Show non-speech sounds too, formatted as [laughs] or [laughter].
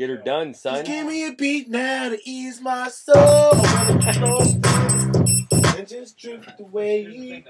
Get her done, son. Just give me a beat now to ease my soul. [laughs] and just drift away.